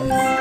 Bye.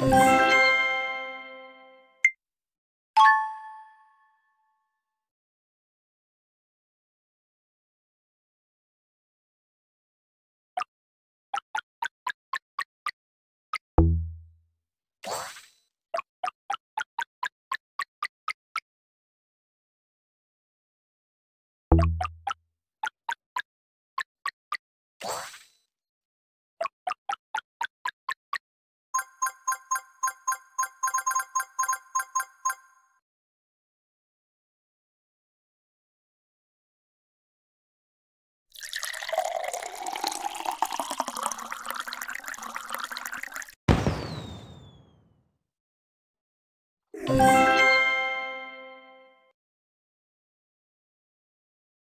Yeah.